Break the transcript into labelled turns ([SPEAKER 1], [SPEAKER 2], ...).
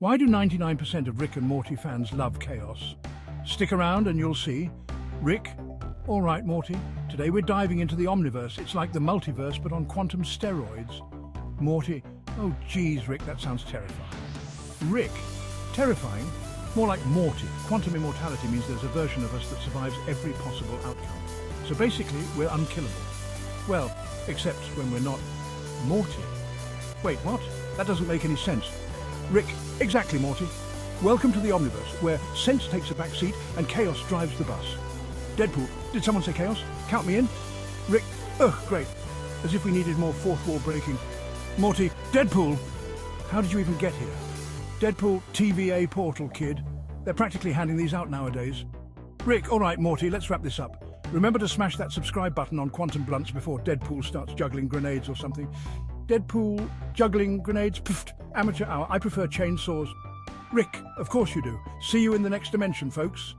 [SPEAKER 1] Why do 99% of Rick and Morty fans love chaos? Stick around and you'll see. Rick? All right, Morty. Today we're diving into the Omniverse. It's like the multiverse, but on quantum steroids. Morty? Oh, geez, Rick, that sounds terrifying. Rick? Terrifying? More like Morty. Quantum immortality means there's a version of us that survives every possible outcome. So basically, we're unkillable. Well, except when we're not Morty. Wait, what? That doesn't make any sense. Rick, exactly, Morty. Welcome to the Omniverse, where sense takes a back seat and chaos drives the bus. Deadpool, did someone say chaos? Count me in. Rick, ugh, great. As if we needed more fourth wall breaking. Morty, Deadpool, how did you even get here? Deadpool TVA portal, kid. They're practically handing these out nowadays. Rick, all right, Morty, let's wrap this up. Remember to smash that subscribe button on QuantumBluntz before Deadpool starts juggling grenades or something. Deadpool juggling grenades? Pfft, amateur hour. I prefer chainsaws. Rick, of course you do. See you in the next dimension, folks.